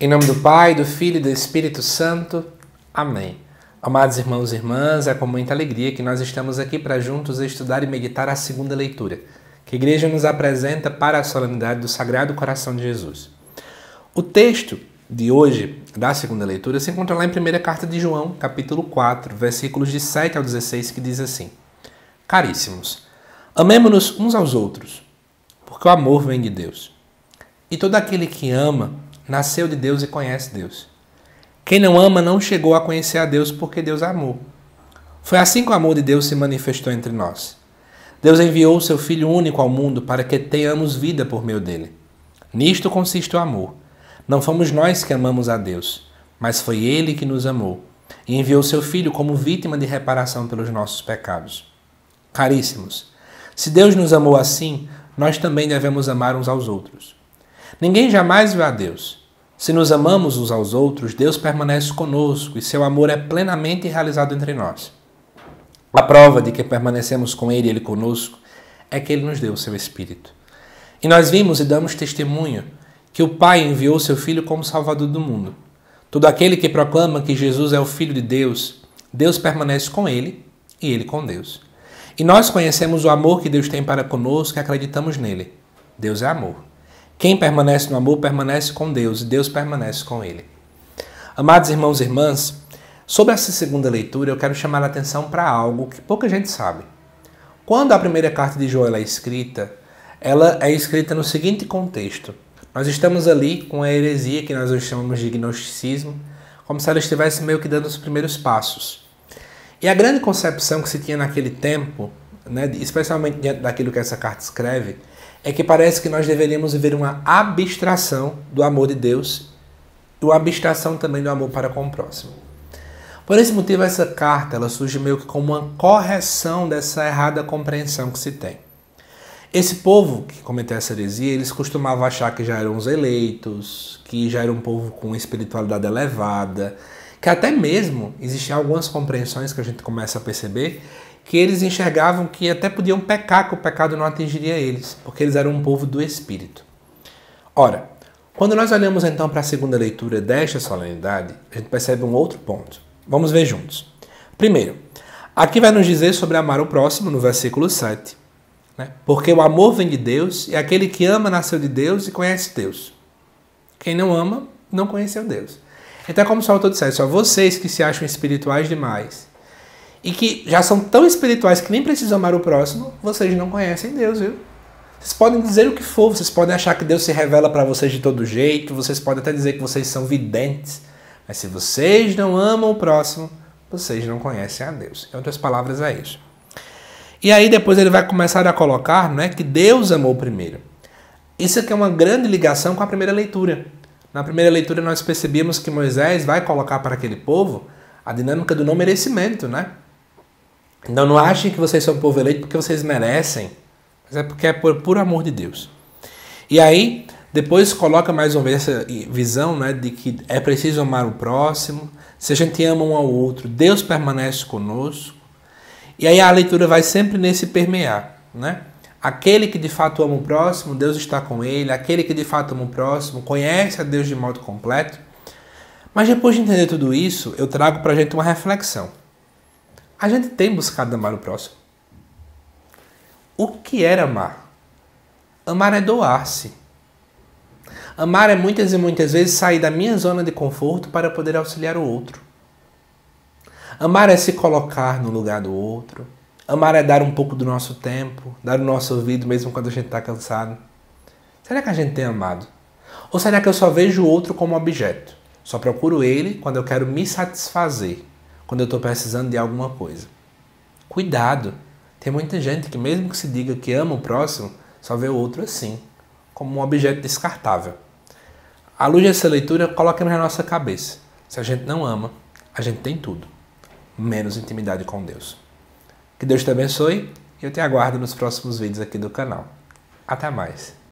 Em nome do Pai, do Filho e do Espírito Santo. Amém. Amados irmãos e irmãs, é com muita alegria que nós estamos aqui para juntos estudar e meditar a segunda leitura, que a igreja nos apresenta para a solenidade do Sagrado Coração de Jesus. O texto de hoje, da segunda leitura, se encontra lá em 1 Carta de João, capítulo 4, versículos de 7 ao 16, que diz assim: Caríssimos, amemo-nos uns aos outros, porque o amor vem de Deus. E todo aquele que ama, nasceu de Deus e conhece Deus. Quem não ama não chegou a conhecer a Deus porque Deus amou. Foi assim que o amor de Deus se manifestou entre nós. Deus enviou o seu Filho único ao mundo para que tenhamos vida por meio dele. Nisto consiste o amor. Não fomos nós que amamos a Deus, mas foi ele que nos amou e enviou seu Filho como vítima de reparação pelos nossos pecados. Caríssimos, se Deus nos amou assim, nós também devemos amar uns aos outros. Ninguém jamais viu a Deus. Se nos amamos uns aos outros, Deus permanece conosco e seu amor é plenamente realizado entre nós. A prova de que permanecemos com Ele e Ele conosco é que Ele nos deu o seu Espírito. E nós vimos e damos testemunho que o Pai enviou seu Filho como Salvador do mundo. Todo aquele que proclama que Jesus é o Filho de Deus, Deus permanece com ele e ele com Deus. E nós conhecemos o amor que Deus tem para conosco e acreditamos nele. Deus é amor. Quem permanece no amor permanece com Deus e Deus permanece com ele. Amados irmãos e irmãs, sobre essa segunda leitura eu quero chamar a atenção para algo que pouca gente sabe. Quando a primeira carta de João é escrita, ela é escrita no seguinte contexto. Nós estamos ali com a heresia que nós chamamos de gnosticismo, como se ela estivesse meio que dando os primeiros passos. E a grande concepção que se tinha naquele tempo, né, especialmente diante daquilo que essa carta escreve, é que parece que nós deveríamos viver uma abstração do amor de Deus e uma abstração também do amor para com o próximo. Por esse motivo, essa carta ela surge meio que como uma correção dessa errada compreensão que se tem. Esse povo que cometeu essa heresia, eles costumavam achar que já eram os eleitos, que já era um povo com espiritualidade elevada, que até mesmo existiam algumas compreensões que a gente começa a perceber que eles enxergavam que até podiam pecar, que o pecado não atingiria eles, porque eles eram um povo do Espírito. Ora, quando nós olhamos então para a segunda leitura desta solenidade, a gente percebe um outro ponto. Vamos ver juntos. Primeiro, aqui vai nos dizer sobre amar o próximo, no versículo 7. Né? Porque o amor vem de Deus, e aquele que ama nasceu de Deus e conhece Deus. Quem não ama, não conheceu Deus. Então é como o autor dissesse, ó, vocês que se acham espirituais demais, e que já são tão espirituais que nem precisam amar o próximo, vocês não conhecem Deus, viu? Vocês podem dizer o que for, vocês podem achar que Deus se revela para vocês de todo jeito, vocês podem até dizer que vocês são videntes, mas se vocês não amam o próximo, vocês não conhecem a Deus. Em outras palavras, é isso. E aí depois ele vai começar a colocar né, que Deus amou primeiro. Isso aqui é uma grande ligação com a primeira leitura. Na primeira leitura nós percebíamos que Moisés vai colocar para aquele povo a dinâmica do não merecimento, né? Então não achem que vocês são povo eleito porque vocês merecem, mas é porque é por amor de Deus. E aí, depois coloca mais uma vez essa visão né, de que é preciso amar o próximo, se a gente ama um ao outro, Deus permanece conosco. E aí a leitura vai sempre nesse permear, né? Aquele que de fato ama o próximo, Deus está com ele. Aquele que de fato ama o próximo, conhece a Deus de modo completo. Mas depois de entender tudo isso, eu trago para a gente uma reflexão. A gente tem buscado amar o próximo. O que é amar? Amar é doar-se. Amar é muitas e muitas vezes sair da minha zona de conforto para poder auxiliar o outro. Amar é se colocar no lugar do outro. Amar é dar um pouco do nosso tempo, dar o nosso ouvido mesmo quando a gente está cansado. Será que a gente tem amado? Ou será que eu só vejo o outro como objeto? Só procuro ele quando eu quero me satisfazer quando eu estou precisando de alguma coisa. Cuidado! Tem muita gente que, mesmo que se diga que ama o próximo, só vê o outro assim, como um objeto descartável. À luz dessa leitura, coloquemos na nossa cabeça: se a gente não ama, a gente tem tudo, menos intimidade com Deus. Que Deus te abençoe e eu te aguardo nos próximos vídeos aqui do canal. Até mais!